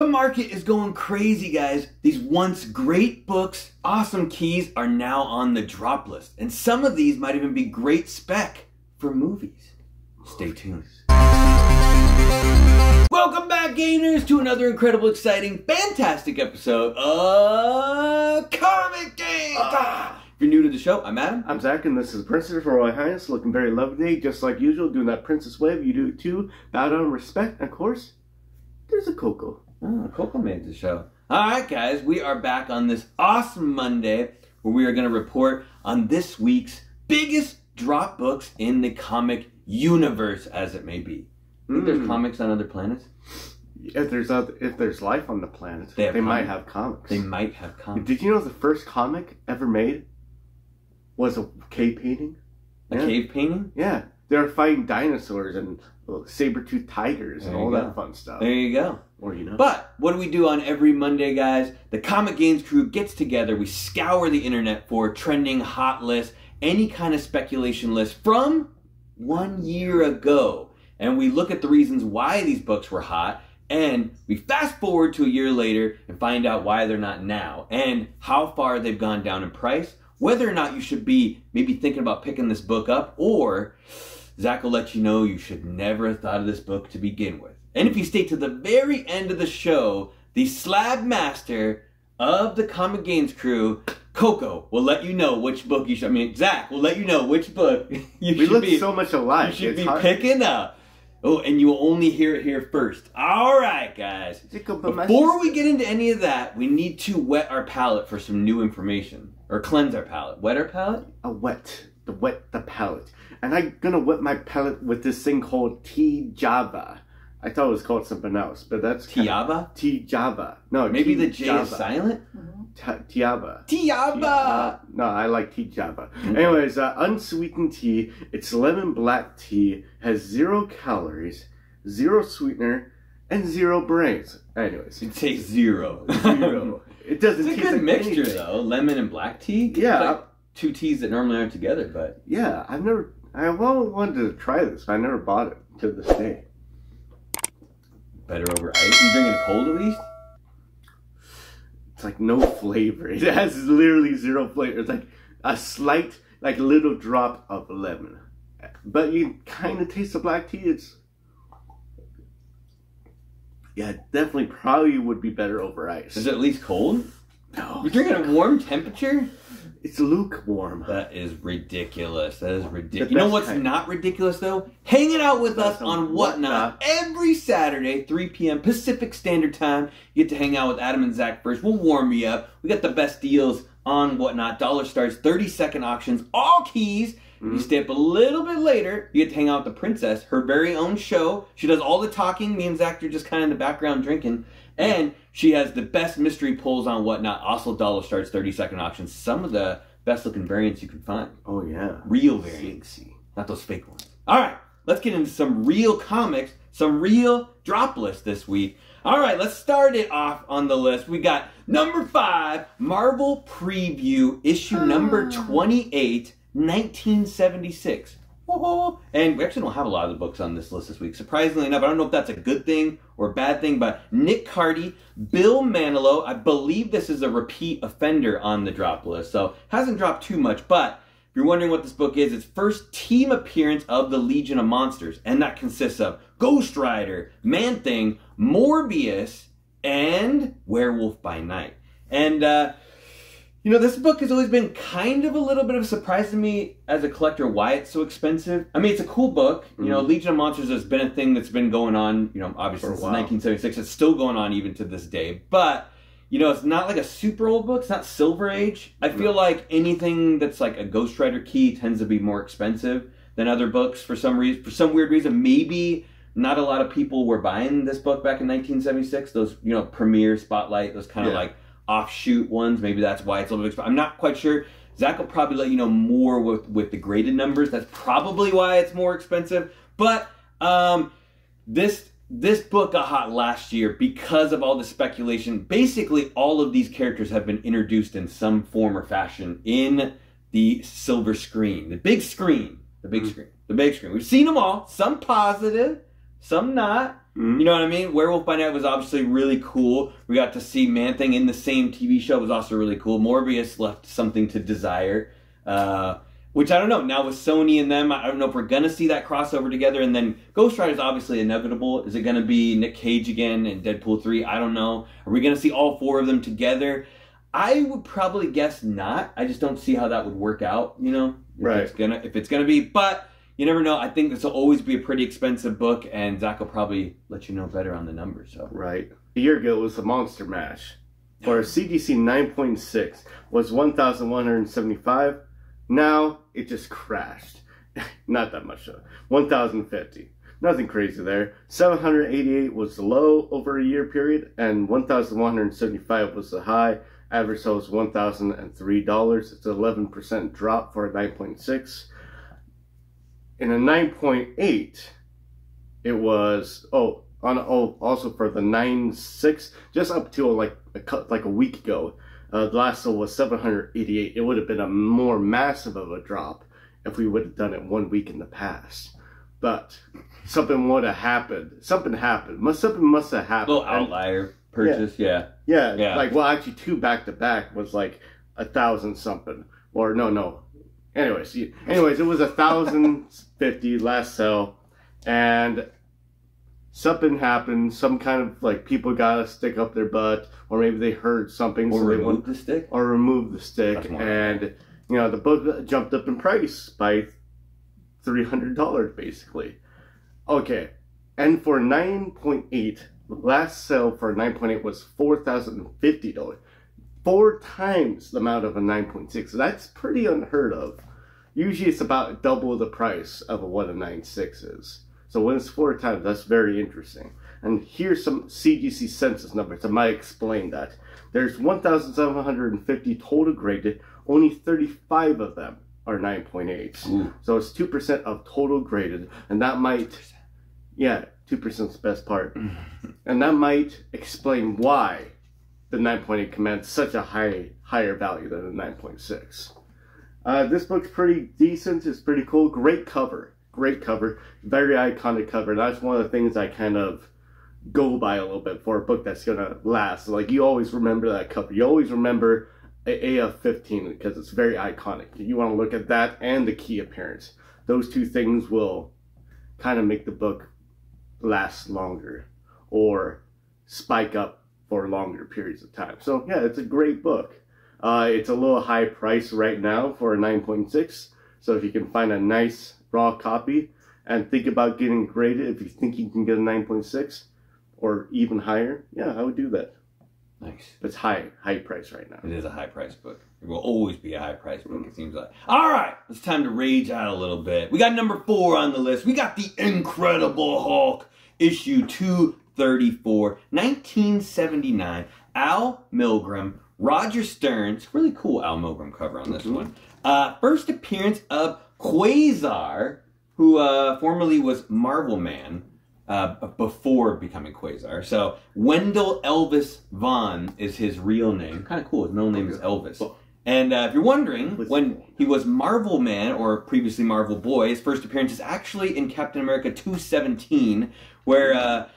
The market is going crazy, guys. These once great books, awesome keys are now on the drop list. And some of these might even be great spec for movies. Stay tuned. Welcome back, gamers, to another incredible, exciting, fantastic episode of Comic Gains. Ah. If you're new to the show, I'm Adam. I'm Zach, and this is Princess of Royal Highness, looking very lovely, just like usual, doing that princess wave. You do it too. Bow down, respect, and of course, there's a Coco. Oh, Coco made the show. All right, guys, we are back on this awesome Monday where we are going to report on this week's biggest drop books in the comic universe, as it may be. Think there's Mm. comics on other planets? If there's other, if there's life on the planet, They might have comics. They might have comics. Did you know the first comic ever made was a cave painting? A Yeah. cave painting? Yeah, they were fighting dinosaurs and saber-toothed tigers and all you that fun stuff. There you go. Or you know, But what do we do on every Monday, guys? The Comic Gains crew gets together. We scour the internet for trending hot lists, any kind of speculation list from one year ago. And we look at the reasons why these books were hot. And we fast forward to a year later and find out why they're not now and how far they've gone down in price. Whether or not you should be maybe thinking about picking this book up, or Zach will let you know you should never have thought of this book to begin with. And if you stay to the very end of the show, the slab master of the Comic Gains crew, Coco, will let you know which book you should. I mean, Zach will let you know which book you we should look be. so much alike. you should it's be hard- picking up. Oh, and you will only hear it here first. All right, guys. Jacob, but my Before we get into any of that, we need to wet our palate for some new information, or cleanse our palate. Wet our palate. a wet, the wet the palate. And I'm gonna whip my palate with this thing called T Java. I thought it was called something else, but that's Tiaba. T Java. Tea Java. No, Maybe the J is silent. Tiaba. Tiaba. No, I like tea java. Anyways, uh, unsweetened tea. It's lemon black tea. Has zero calories, zero sweetener, and zero brains. Anyways, it tastes zero. zero. It doesn't It's a good like mixture anything. though. Lemon and black tea. Yeah. Like two teas that normally aren't together, but Yeah, I've never. I well wanted to try this, but I never bought it to this day. better over ice. You drinking it cold at least? It's like no flavor. It has literally zero flavor. It's like a slight, like little drop of lemon, but you kind of taste the black tea. It's yeah, definitely probably would be better over ice. Is it at least cold? No, You're drinking at warm temperature? It's lukewarm. That is ridiculous. That is ridiculous. You know what's kind. not ridiculous though? Hanging out with us That's on on Whatnot Whatnot. every Saturday, 3 p.m. Pacific Standard Time. You get to hang out with Adam and Zach first. We'll warm you up. We got the best deals on Whatnot. Dollar stars, 30 second auctions, all keys. If you mm-hmm. stay up a little bit later, you get to hang out with the princess, her very own show. She does all the talking. Me and Zach are just kind of in the background drinking. And she has the best mystery pulls on whatnot. Also, dollar starts 30 second auctions. Some of the best looking variants you can find. Oh yeah, Real variants, Sexy. not those fake ones. All right, let's get into some real comics, some real drop lists this week. All right, let's start it off on the list. We got number five, Marvel Preview, issue number hmm. 28, 1976. And we actually don't have a lot of the books on this list this week. Surprisingly enough, I don't know if that's a good thing or a bad thing, but Nick Cardy, Bill Mantlo, I believe this is a repeat offender on the drop list, so hasn't dropped too much. But if you're wondering what this book is, it's first team appearance of the Legion of Monsters, and that consists of Ghost Rider, Man Thing, Morbius, and Werewolf by Night. And uh, you know, this book has always been kind of a little bit of a surprise to me as a collector why it's so expensive. I mean, it's a cool book. You know, Legion of Monsters has been a thing that's been going on, you know, obviously since 1976. It's still going on even to this day. But, you know, it's not like a super old book. It's not Silver Age. I feel like anything that's like a Ghost Rider key tends to be more expensive than other books for some reason. For some weird reason, maybe not a lot of people were buying this book back in 1976. Those, you know, Premiere, Spotlight, those kind of Yeah. like offshoot ones. Maybe that's why it's a little bit expensive. I'm not quite sure. Zach will probably let you know more with with the graded numbers. That's probably why it's more expensive. But um, this this book got hot last year because of all the speculation. Basically, all of these characters have been introduced in some form or fashion in the silver screen, the big screen, the big Mhm. screen, the big screen. We've seen them all. Some positive, some not. Mhm. You know what I mean? Werewolf by Night was obviously really cool. We got to see Man Thing in the same TV show was also really cool. Morbius left something to desire, uh, which I don't know. Now with Sony and them, I don't know if we're gonna see that crossover together. And then Ghost Rider is obviously inevitable. Is it gonna be Nick Cage again in Deadpool three? I don't know. Are we gonna see all four of them together? I would probably guess not. I just don't see how that would work out. You know, if Right. It's gonna if it's gonna be, but you never know. I think this will always be a pretty expensive book, and Zach will probably let you know better on the numbers. So Right. A year ago it was the Monster Mash. For a CGC 9.6 was 1,175. Now it just crashed. Not that much though. 1,050. Nothing crazy there. 788 was the low over a year period, and 1,175 was the high. Average sale was $1,003. It's an 11% drop for a 9.6. In a 9.8, it was oh on oh also for the nine six just up till like a, like a week ago, uh, the last sale was 788. It would have been a more massive of a drop if we would have done it one week in the past. But something would have happened. Something happened. Must something must have happened. little outlier purchase, yeah. yeah, Yeah. like well, actually, two back to back was like a thousand something, or no, no. Anyways, you- anyways, it was a thousand fifty last sale, and something happened. Some kind of like people got a stick up their butt, or maybe they heard something, Or so they remove went the stick. or remove the stick, and you know the book jumped up in price by three hundred dollars, basically. Okay, and for nine point eight, last sale for nine point eight was four thousand and fifty dollars, four times the amount of a nine point six. So that's pretty unheard of. Usually, it's about double the price of what a nine six is. So when it's four times, that's very interesting. And here's some CGC census numbers that might explain that. There's 1,750 total graded. Only 35 of them are 9.8. So it's 2% of total graded. And that might, yeah, 2% is the best part. and that might explain why the 9.8 commands such a high higher value than the 9.6. Uh, this book's pretty decent. It's pretty cool. Great cover. Great cover. Very iconic cover. That's one of the things I kind of go by a little bit for a book that's gonna last. Like you always remember that cover. You always remember a AF-15 because it's very iconic. You want to look at that and the key appearance. Those two things will kind of make the book last longer or spike up for longer periods of time. So yeah, it's a great book. Uh, it's a little high price right now for a 9.6. So if you can find a nice raw copy and think about getting graded, if you think you can get a 9.6 or even higher, yeah, I would do that. Nice. It's high, high price right now. It is a high price book. It will always be a high price book, it seems like. All right, it's time to rage out a little bit. We got number four on the list. We got The Incredible Hulk, issue 234, 1979. Al Milgrom, Roger Stearns. Really cool Al Milgrom cover on this Mhm. one. Uh, first appearance of Quasar, who uh, formerly was Marvel Man uh, before becoming Quasar. So Wendell Elvis Vaughn is his real name. Kind of cool. His middle name is Elvis. And uh, if you're wondering, when he was Marvel Man or previously Marvel Boy, his first appearance is actually in Captain America 217, where uh,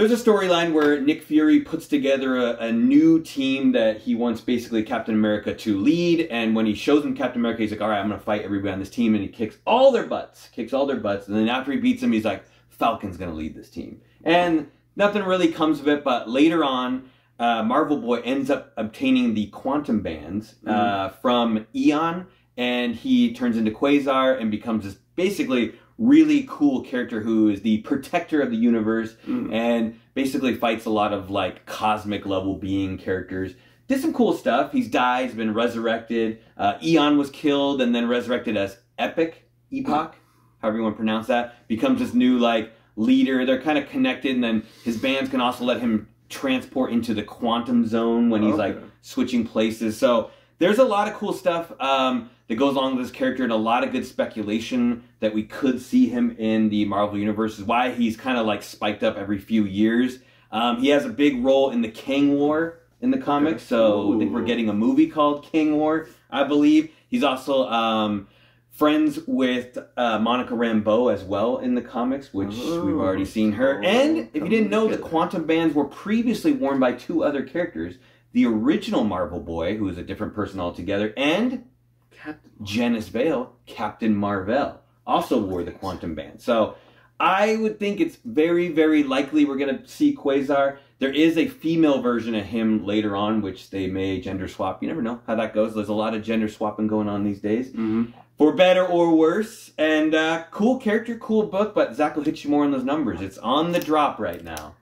there's a storyline where Nick Fury puts together a, a new team that he wants basically Captain America to lead. And when he shows him Captain America, he's like, all right, I'm going to fight everybody on this team. And he kicks all their butts, kicks all their butts. And then after he beats them, he's like, Falcon's going to lead this team. And nothing really comes of it, but later on, uh, Marvel Boy ends up obtaining the quantum bands uh, from Eon, and he turns into Quasar and becomes this basically really cool character who is the protector of the universe Mm. and basically fights a lot of like cosmic level being characters. Did some cool stuff. He's died, he's been resurrected. Uh, Eon was killed and then resurrected as Epic, Epoch, however you want to pronounce that. Becomes this new like leader. They're kind of connected, and then his bands can also let him transport into the quantum zone when he's like switching places. So there's a lot of cool stuff um, that goes along with this character, and a lot of good speculation that we could see him in the Marvel universe. Is why he's kind of like spiked up every few years. Um, he has a big role in the King War in the comics, so I think we're getting a movie called King War, I believe. He's also um, friends with uh, Monica Rambeau as well in the comics, which Oh. we've already seen her. Oh, and if you didn't know, the quantum bands were previously worn by two other characters: the original Marvel Boy, who is a different person altogether, and Captain. Janice Vale, Captain Marvel, also wore the quantum band. So I would think it's very, very likely we're going to see Quasar. There is a female version of him later on, which they may gender swap. You never know how that goes. There's a lot of gender swapping going on these days, hmm for better or worse. And uh, cool character, cool book, but Zach will hit you more on those numbers. It's on the drop right now.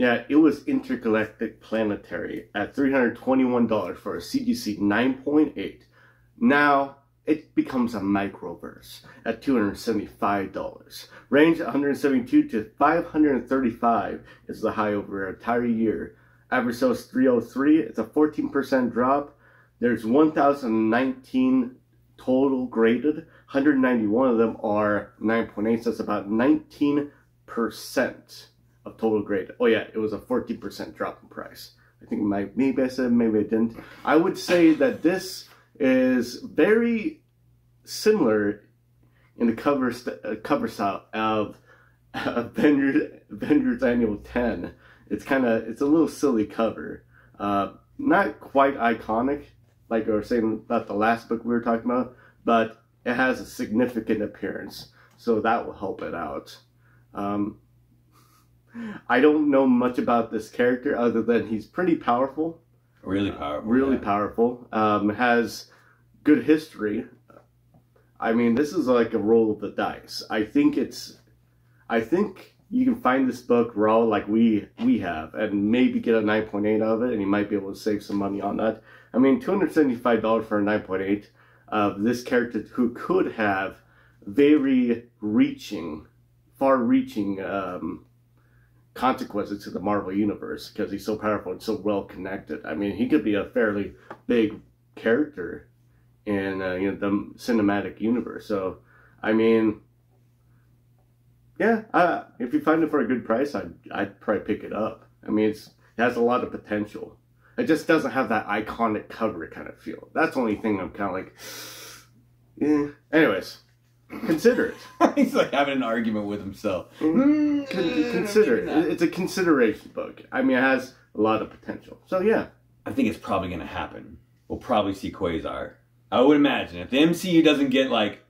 Yeah, it was intergalactic planetary at $321 for a CGC 9.8. Now it becomes a microverse at $275. Range 172 to 535 is the high over an entire year. Average sales 303. It's a 14% drop. There's 1,019 total graded. 191 of them are 9.8. So that's about 19% of total grade. Oh yeah, it was a 14% drop in price. I think my maybe I said maybe I didn't. I would say that this is very similar in the cover uh, cover style of Avengers Avengers Annual 10. It's kind of it's a little silly cover. Uh, not quite iconic like I was saying about the last book we were talking about, but it has a significant appearance, so that will help it out. Um, I don't know much about this character other than he's pretty powerful, Really powerful. really yeah. powerful. Um, has good history. I mean, this is like a roll of the dice. I think it's, I think you can find this book raw like we we have, and maybe get a nine point eight out of it, and you might be able to save some money on that. I mean, two hundred seventy five dollars for a nine point eight of this character who could have very reaching, far reaching um, consequences to the Marvel universe because he's so powerful and so well connected. I mean, he could be a fairly big character in uh, you know the cinematic universe. So, I mean, yeah, uh, if you find it for a good price, I'd I'd probably pick it up. I mean, it's it has a lot of potential. It just doesn't have that iconic cover kind of feel. That's the only thing I'm kind of like, yeah. Anyways, consider it. He's like having an argument with himself. Con- Mm, consider it. It's a consideration book. I mean, it has a lot of potential. So yeah, I think it's probably going to happen. We'll probably see Quasar. I would imagine if the MCU doesn't get like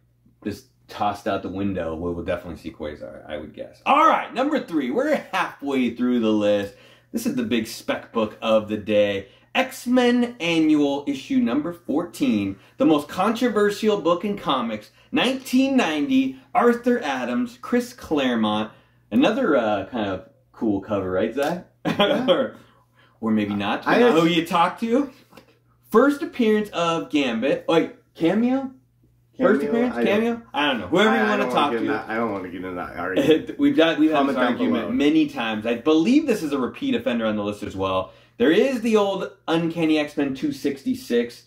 just tossed out the window, we will definitely see Quasar. I would guess. All right, number three. We're halfway through the list. This is the big spec book of the day. X Men Annual issue number 14, the most controversial book in comics, 1990, Arthur Adams, Chris Claremont. Another uh, kind of cool cover, right, Zach? or, or maybe not. I- on who you talk to. First appearance of Gambit. Wait, cameo? First Cameo? appearance? I don't- cameo? I don't know. Whoever I- you want to talk to. that- I don't want to get into that argument. we've got we've had this argument below. many times. I believe this is a repeat offender on the list as well. There is the old Uncanny X Men 266.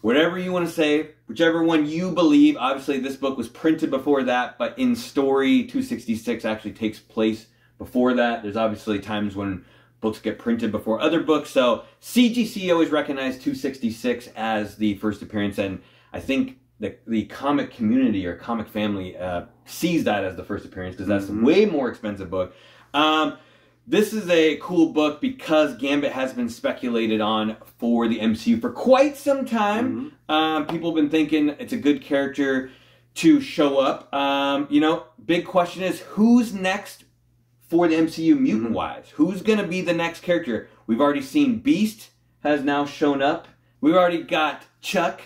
Whatever you want to say, whichever one you believe. Obviously, this book was printed before that, but in story, 266 actually takes place before that. There's obviously times when books get printed before other books. So CGC always recognized 266 as the first appearance, and I think the the comic community or comic family uh, sees that as the first appearance because that's a way more expensive book. Um, this is a cool book because Gambit has been speculated on for the MCU for quite some time. Mhm. Um, people have been thinking it's a good character to show up. Um, you know, big question is who's next for the MCU mutant wise? Who's going to be the next character? We've already seen Beast has now shown up. We've already got Chuck,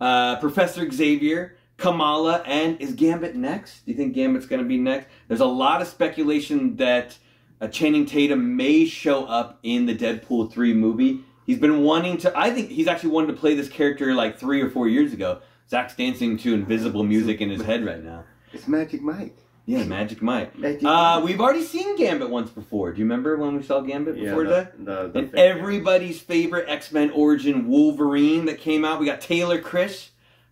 uh, Professor Xavier, Kamala, and is Gambit next? Do you think Gambit's going to be next? There's a lot of speculation that uh, Channing Tatum may show up in the Deadpool 3 movie. He's been wanting to, I think he's actually wanted to play this character like three or four years ago. Zach's dancing to invisible music in his head right now. It's Magic Mike. Yeah, Magic Mike. Magic Uh, we've already seen Gambit once before. Do you remember when we saw Gambit yeah, before the, that? The, the And fake- everybody's favorite X Men origin Wolverine that came out. We got Taylor Kitsch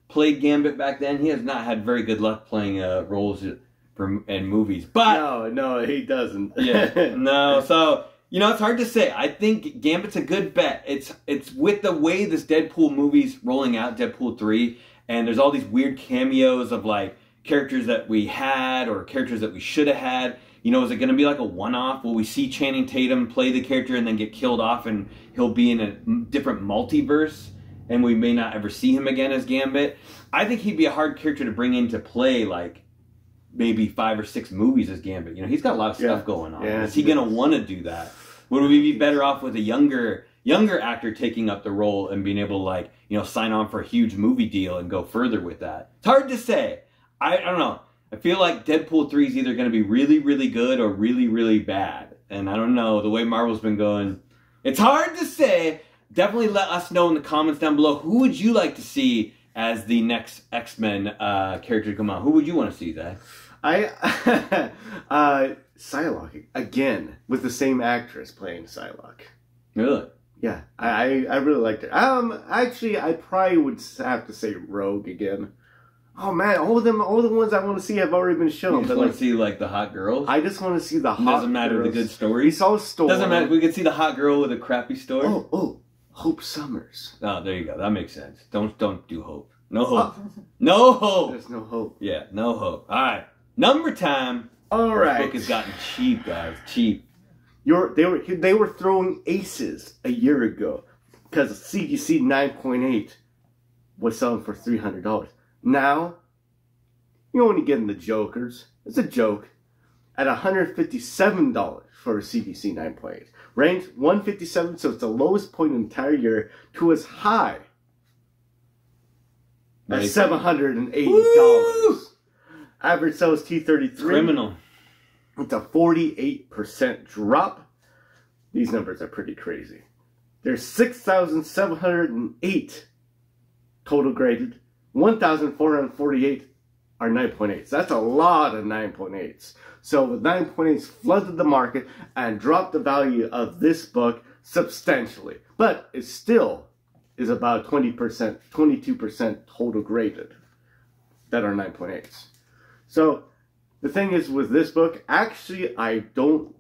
played Gambit back then. He has not had very good luck playing uh, roles for in movies, but No, no, he doesn't. yeah, no. So you know, it's hard to say. I think Gambit's a good bet. It's it's with the way this Deadpool movie's rolling out, Deadpool three, and there's all these weird cameos of like characters that we had or characters that we should have had. You know, is it going to be like a one-off? Will we see Channing Tatum play the character and then get killed off, and he'll be in a different multiverse, and we may not ever see him again as Gambit? I think he'd be a hard character to bring in to play like maybe five or six movies as Gambit. You know, he's got a lot of stuff Yeah. going on. Yeah, Is he going to want to do that? Would we be better off with a younger younger actor taking up the role and being able to like you know sign on for a huge movie deal and go further with that? It's hard to say. I, I don't know. I feel like Deadpool three is either going to be really really good or really really bad, and I don't know the way Marvel's been going. It's hard to say. Definitely let us know in the comments down below. Who would you like to see as the next X Men uh, character to come out? Who would you want to see, Zach? I uh Psylocke again with the same actress playing Psylocke. Really? Yeah, I I, really liked it. Um, actually, I probably would have to say Rogue again. Oh man, all of them, all the ones I want to see have already been You shown. just But want like, to see like the hot girls. I just want to see the hot. doesn't matter the girls. good We stories. saw. Doesn't matter. We could see the hot girl with a crappy story. Oh, oh, Hope Summers. Oh, there you go. That makes sense. Don't don't do hope. No Oh, hope. No hope. there's no hope. Yeah, no hope. All right. Number time. All This right. book has gotten cheap, guys. Cheap. You're, they were they were throwing aces a year ago because CGC 9.8 was selling for three hundred dollars. Now you're only getting the jokers. It's a joke at $157 for a CGC 9.8. Ranked 157, so it's the lowest point in the entire year to as high at Right. $780. Woo! Average sells T33. Criminal. It's a 48% drop. These numbers are pretty crazy. There's 6,708 total graded. 1,448 are 9.8s. That's a lot of 9.8s. So the 9.8s flooded the market and dropped the value of this book substantially. But it still is about 20%, 22% total graded that are 9.8s. So the thing is with this book, actually I don't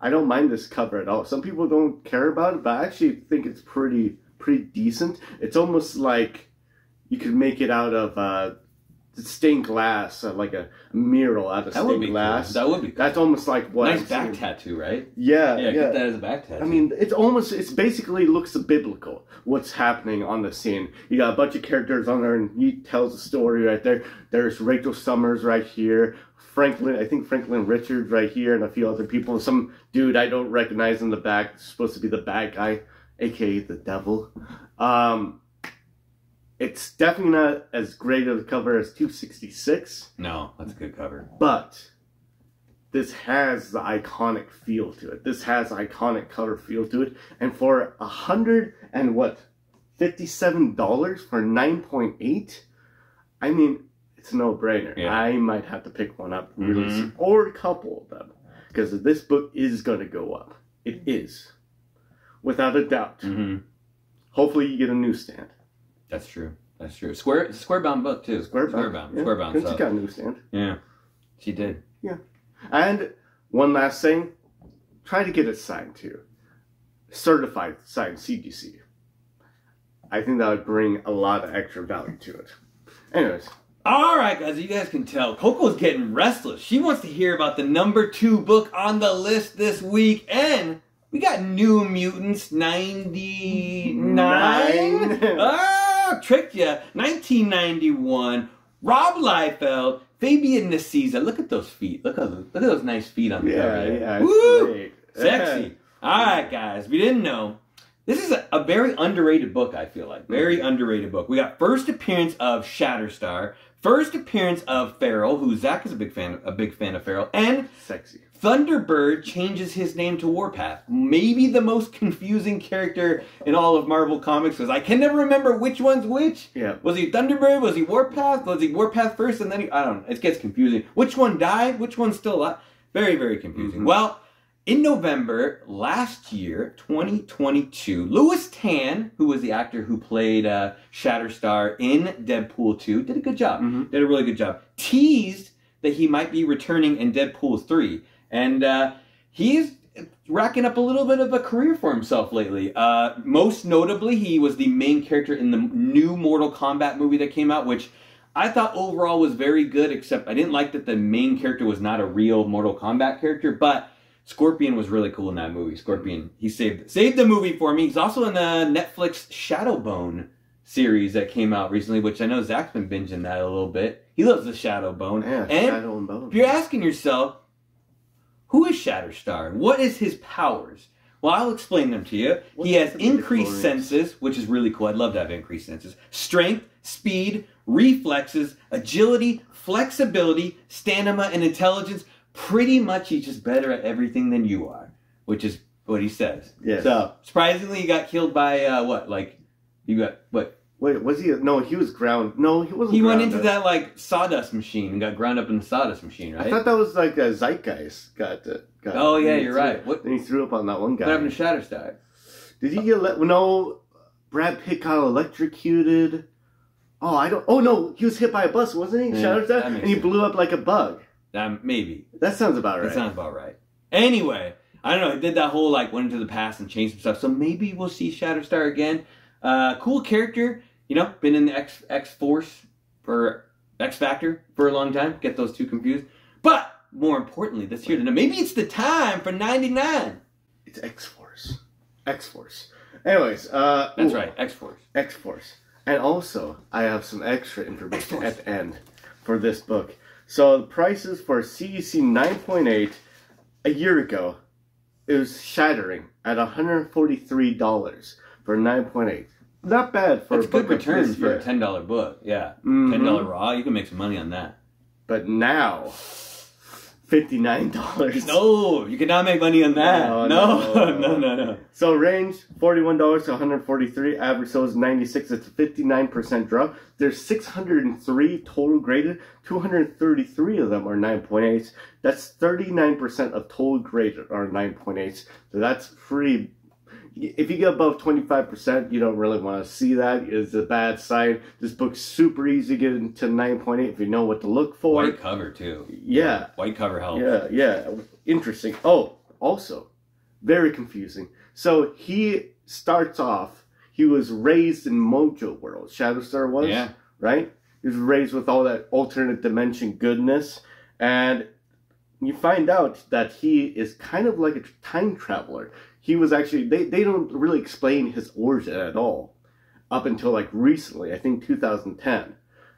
I don't mind this cover at all. Some people don't care about it, but I actually think it's pretty pretty decent. It's almost like you could make it out of uh, stained glass, uh, like a mural out of That stained be glass. cool. That would be cool. That's almost like what nice back seen. tattoo, right? Yeah, Yeah, yeah. get that as a back tattoo. I mean, it's almost, it's basically looks biblical what's happening on the scene. You got a bunch of characters on there, and he tells a story right there. There's Rachel Summers right here, Franklin, I think Franklin Richards right here, and a few other people. Some dude I don't recognize in the back, supposed to be the bad guy, aka the devil. Um, it's definitely not as great of a cover as 266 no, that's a good cover. but this has the iconic feel to it. This has iconic cover feel to it, and for a hundred and what, fifty-seven dollars for nine point eight, I mean, it's a no-brainer. Yeah. I might have to pick one up really Mhm. soon, or a couple of them, because this book is going to go up. It is, without a doubt. hmm Hopefully, you get a newsstand. That's true. That's true. Square, square bound book too. Square bound. Square bound. Yeah, Square bound. Quincy So, got a yeah, she did. Yeah, and one last thing, try to get it signed too. Certified signed CGC. I think that would bring a lot of extra value to it. Anyways, All right, guys, you guys can tell Coco's getting restless. She wants to hear about the number two book on the list this week, and we got New Mutants 99. Nine. Tricked ya. 1991. Rob Liefeld, Fabian Nicieza. Look at those feet. Look at those, look at those nice feet on the yeah, cover. yeah, Woo! Sexy. All right, guys. If you didn't know, this is a, a very underrated book. I feel like very mm-hmm. underrated book. We got first appearance of Shatterstar, first appearance of Feral, who Zach is a big fan, a big fan of Feral, and Sexy. Thunderbird changes his name to Warpath. Maybe the most confusing character in all of Marvel Comics because I can never remember which one's which. Yeah. Was he Thunderbird? Was he Warpath? Was he Warpath first and then he, I don't know. It gets confusing. Which one died? Which one's still alive? Very, very confusing. Mhm. Well, in November last year, 2022, Lewis Tan, who was the actor who played uh, Shatterstar in Deadpool 2, did a good job. Mhm. Did a really good job. Teased that he might be returning in Deadpool 3. And uh, he's racking up a little bit of a career for himself lately. Uh, most notably, he was the main character in the new Mortal Kombat movie that came out, which I thought overall was very good, except I didn't like that the main character was not a real Mortal Kombat character, but Scorpion was really cool in that movie. Scorpion, he saved saved the movie for me. He's also in the Netflix Shadowbone series that came out recently, which I know Zach's been binging that a little bit. He loves the Shadowbone. Yeah, and Shadow and Bone. if you're asking yourself, who is Shatterstar? What is his powers? Well, I'll explain them to you. What's he has increased senses, which is really cool. I'd love to have increased senses. Strength, speed, reflexes, agility, flexibility, stamina, and intelligence. Pretty much he's just better at everything than you are, which is what he says. Yes. So, surprisingly, he got killed by, uh, what, like, you got, what? Wait, was he? No, he was ground. No, he wasn't. He went into up. that, like, sawdust machine and got ground up in the sawdust machine, right? I thought that was like a zeitgeist. Got, uh, got Oh, yeah, you're right. What- Then he threw up on that one guy. What happened to Shatterstar? Did he get let? No, Brad Pitt got electrocuted. Oh, I don't. Oh no, he was hit by a bus, wasn't he? Yeah, Shatterstar, and he sense. blew up like a bug. Um, maybe. That sounds about right. That sounds about right. Anyway, I don't know. He did that whole like went into the past and changed some stuff. So maybe we'll see Shatterstar again. Uh, cool character. You know, been in the X X Force for X Factor for a long time. Get those two confused. But more importantly, this here to know. Maybe it's the time for ninety nine. It's X Force. X Force. Anyways, uh, That's ooh, right, X Force. X Force. And also, I have some extra information X-Force. at the end for this book. So the prices for CGC 9.8 a year ago, it was shattering at $143 for 9.8. Not bad for That's a good book return for a ten dollar book. Yeah, Mhm. ten dollar raw. You can make some money on that. But now, $59. No, you cannot make money on that. No, No, no. no, no, no. So range forty-one dollars to one hundred forty-three. Average sales ninety-six. It's a fifty-nine percent drop. There's six hundred and three total graded. Two hundred thirty-three of them are nine point eight. That's thirty-nine percent of total graded are nine point eight. So that's pretty. If you get above twenty-five percent, you don't really want to see that. It's a bad sign. This book's super easy to get into nine point eight if you know what to look for. White cover too. Yeah. White cover helps. Yeah, yeah. Interesting. Oh, also, very confusing. So he starts off, he was raised in Mojo World. Shatterstar was? Yeah. Right? He was raised with all that alternate dimension goodness. And you find out that he is kind of like a time traveler. He was actually, they, they don't really explain his origin at all up until like recently, I think 2010.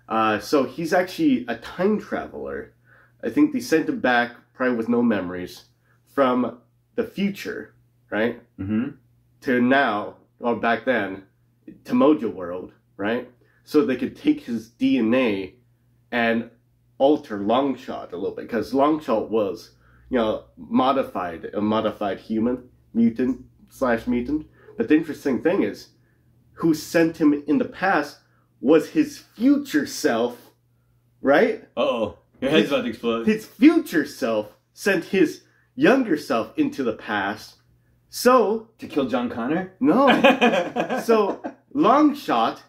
Uh, so he's actually a time traveler. I think they sent him back, probably with no memories, from the future, right? Mm-hmm. To now, or back then, to Mojo World, right? So they could take his DNA and alter Longshot a little bit, because Longshot was, you know, modified, a modified human, mutant slash mutant. But the interesting thing is, who sent him in the past was his future self, right? Uh oh. Your head's about to explode. his future self sent his younger self into the past. So, to kill John Connor? no. so, Longshot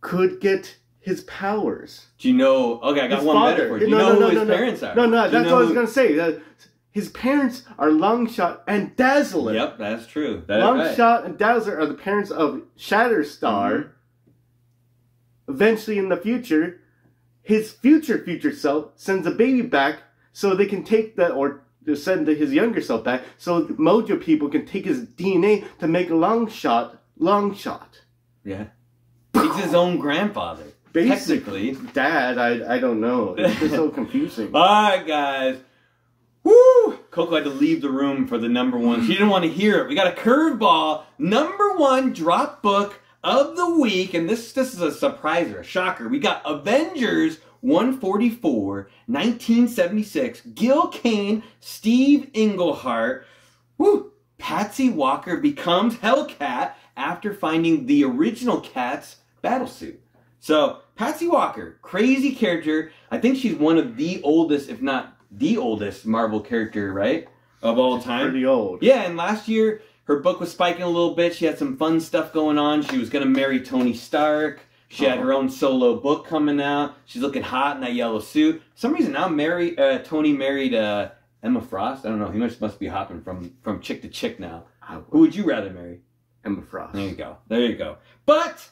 could get his powers. Do you know? Okay, I got His one father. better for you. Do you No, know no, who no, his no, no. parents are? No, no, Do you that's know what I was who- going to say. His parents are Longshot and Dazzler. Yep, that's true. That is right. Longshot and Dazzler are the parents of Shatterstar. Mm-hmm. Eventually, in the future, his future future self sends a baby back so they can take that or send his younger self back so the Mojo people can take his DNA to make Longshot Longshot. Yeah. He's his own grandfather. Basically. Dad, I I don't know. It's so confusing. Alright, guys. Woo! Coco had to leave the room for the number one. She didn't want to hear it. We got a curveball. Number one drop book of the week. And this, this is a surpriser, a shocker. We got Avengers 144, 1976. Gil Kane, Steve Englehart. Woo! Patsy Walker becomes Hellcat after finding the original Cat's battlesuit. So, Patsy Walker, crazy character. I think she's one of the oldest, if not the oldest Marvel character, right? Of all time. Pretty old. Yeah, and last year her book was spiking a little bit. She had some fun stuff going on. She was going to marry Tony Stark. She had her own solo book coming out. She's looking hot in that yellow suit. For some reason now Mary uh, Tony married uh, Emma Frost. I don't know. He must must be hopping from from chick to chick now. I Who would you rather marry? Emma Frost. There you go. There you go. But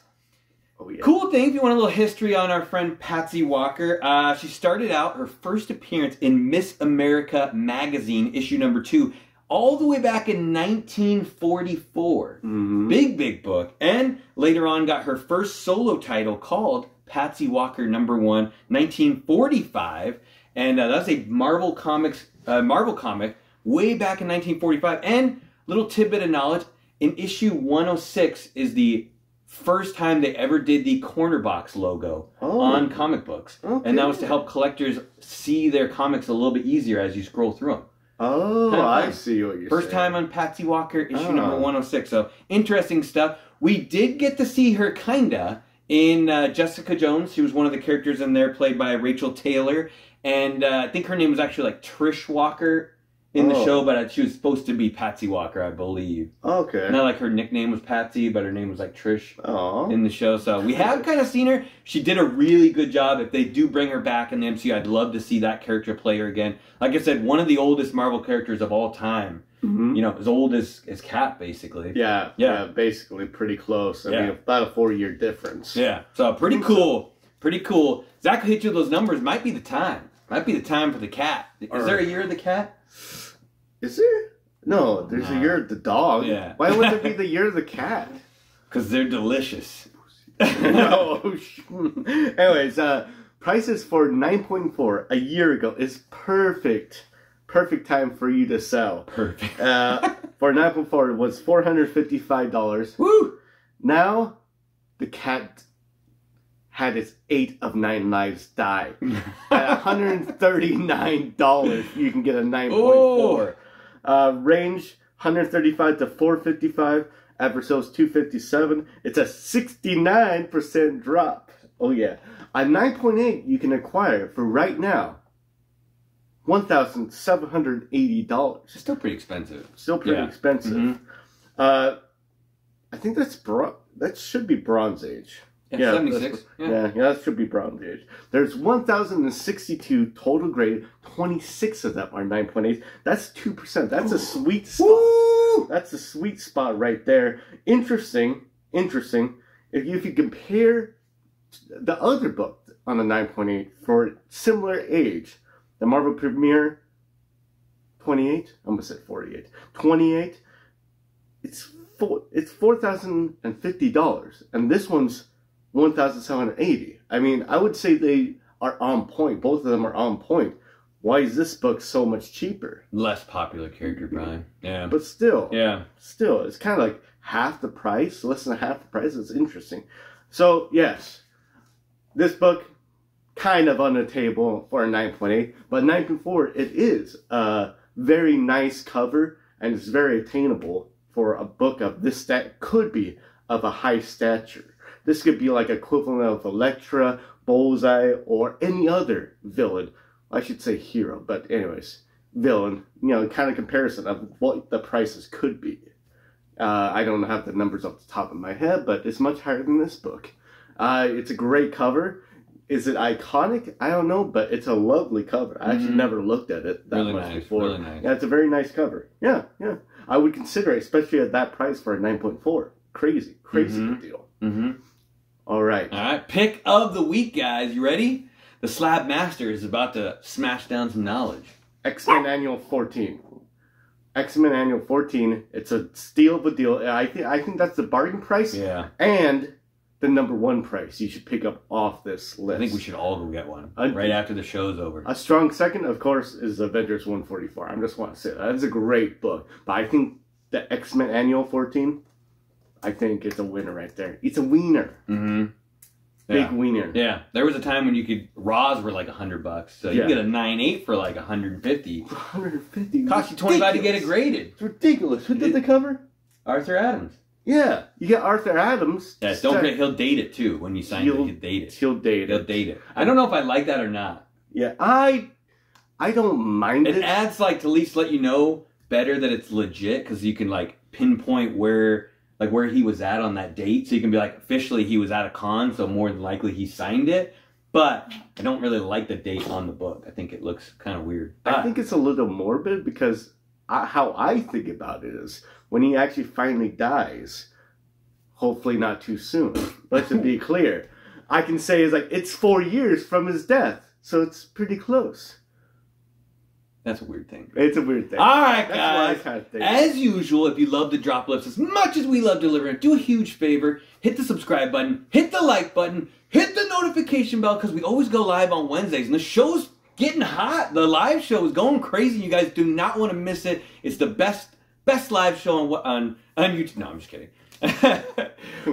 Oh yeah. Cool thing, if you want a little history on our friend Patsy Walker, uh, she started out her first appearance in Miss America magazine, issue number two, all the way back in 1944. Mhm. Big, big book. And later on got her first solo title called Patsy Walker number one, 1945. And uh, that's a Marvel Comics, uh, Marvel comic way back in 1945. And little tidbit of knowledge, in issue 106 is the first time they ever did the corner box logo Oh. on comic books. Okay. And that was to help collectors see their comics a little bit easier as you scroll through them. Oh, Kinda I see what you're First saying. time on Patsy Walker, issue Ah. number 106. So interesting stuff. We did get to see her kinda in uh, Jessica Jones. She was one of the characters in there, played by Rachel Taylor. And uh, I think her name was actually like Trish Walker in the Oh. show, but she was supposed to be Patsy Walker, I believe. Okay. Not like her nickname was Patsy, but her name was like Trish Oh. in the show. So we have kind of seen her. She did a really good job. If they do bring her back in the MCU, I'd love to see that character play her again. Like I said, one of the oldest Marvel characters of all time. Mm-hmm. You know, as old as as Cap, basically. Yeah, Yeah. yeah, basically pretty close. I Yeah. mean, about a four-year difference. Yeah. So pretty cool. Pretty cool. Zach hit you with those numbers. Might be the time. Might be the time for the cat. Is Or- there a year of the cat? Is there? No, there's No. a year of the dog. Yeah. Why would there be the year of the cat? Because they're delicious. no. Anyways, uh, prices for 9.4 a year ago is perfect. Perfect time for you to sell. Perfect. Uh, for 9.4 it was $455. Woo! Now, the cat had its eight of nine lives die. At $139, you can get a 9.4. Uh, range 135 to 455. Average sales 257. It's a 69% drop. Oh yeah. A 9.8 you can acquire for right now. $1,780. It's still pretty expensive. Still pretty Yeah. expensive. Mhm. Uh, I think that's bro- that should be Bronze Age. Yeah, Yeah, 76. Yeah. Yeah. yeah, that should be Bronze Age. There's 1,062 total grade. 26 of them are 9.8. That's 2%. That's a sweet spot. Woo! That's a sweet spot right there. Interesting. Interesting. If you, if you compare the other book on the 9.8 for similar age, the Marvel Premiere 28, I almost said 48, 28, it's four, it's $4,050. And this one's 1,780. I mean, I would say they are on point. Both of them are on point. Why is this book so much cheaper? Less popular character, Brian. Yeah. But still, Yeah. still, it's kind of like half the price, less than half the price. It's interesting. So, yes, this book kind of on the table for a 9.8, but 9.4, it is a very nice cover and it's very attainable for a book of this that could be of a high stature. This could be like equivalent of Elektra, Bullseye, or any other villain. I should say hero, but anyways, villain. You know, kind of comparison of what the prices could be. Uh, I don't have the numbers off the top of my head, but it's much higher than this book. Uh, it's a great cover. Is it iconic? I don't know, but it's a lovely cover. I actually Mhm. never looked at it that Really much nice. before. Really nice. Yeah, it's a very nice cover. Yeah, yeah. I would consider it, especially at that price for a 9.4. Crazy, crazy Mhm. deal. Mm-hmm. All right. All right, pick of the week, guys. You ready? The Slab Master is about to smash down some knowledge. X Men Annual 14. X Men Annual 14. It's a steal of a deal. I think I think that's the bargain price Yeah, and the number one price you should pick up off this list. I think we should all go get one I- right after the show's over. A strong second, of course, is Avengers 144. I just want to say that. That's a great book. But I think the X Men Annual 14, I think it's a winner right there. It's a wiener. Mm-hmm. Big wiener. Yeah, there was a time when you could Raws were like hundred bucks, so you Yeah. can get a nine eight for like hundred and fifty. 150. Cost you twenty five to get it graded. It's ridiculous. Who did the cover? Arthur Adams. Yeah, you get Arthur Adams. Yeah, don't forget he'll date it too when you sign it. He'll- He'll date it. He'll date it. He'll date it. I don't know if I like that or not. Yeah, I, I don't mind It it. adds like to at least let you know better that it's legit because you can like pinpoint where like where he was at on that date, so you can be like officially he was at a con, so more than likely he signed it. but I don't really like the date on the book. I think it looks kind of weird. I think it's a little morbid because I, how I think about it is when he actually finally dies, hopefully not too soon. Let's be clear. I can say is like it's four years from his death, so it's pretty close. That's a weird thing. It's a weird thing. All right, That's guys. kind of. As usual, if you love the drop lists as much as we love delivering, do a huge favor. Hit the subscribe button, hit the like button, hit the notification bell because we always go live on Wednesdays and the show's getting hot. The live show is going crazy. You guys do not want to miss it. It's the best best live show on on, on YouTube. No, I'm just kidding.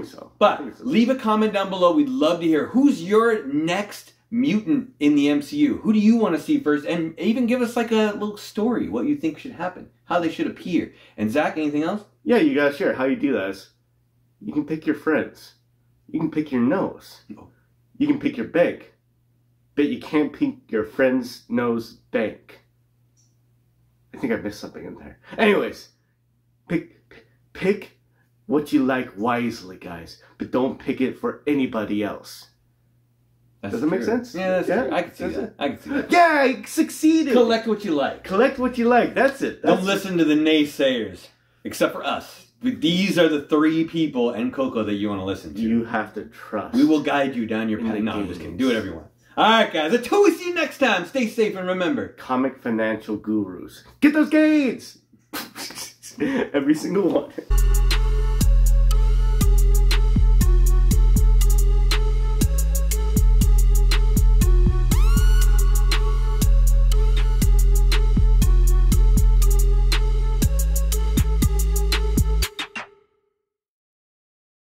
So. But so. leave a comment down below. We'd love to hear who's your next mutant in the MCU. Who do you want to see first? And even give us like a little story, what you think should happen, how they should appear. And Zach, anything else? Yeah, you gotta share. How you do that is you can pick your friends. You can pick your nose. Oh. You can pick your bank. But you can't pick your friend's nose bank. I think I missed something in there. Anyways, pick pick what you like wisely, guys. But don't pick it for anybody else. That's Does it make sense? Yeah, that's Yeah? true. I can see Does that. it? I can see that. Yeah, I succeeded. Collect what you like. Collect what you like. That's it. That's Don't listen to the naysayers, except for us. These are the three people and Coco that you want to listen to. You have to trust. We will guide you down your path. No, I'm just kidding. Do whatever you want. All right, guys. Until we see you next time, stay safe and remember. comic financial gurus. Get those gains! Every single one.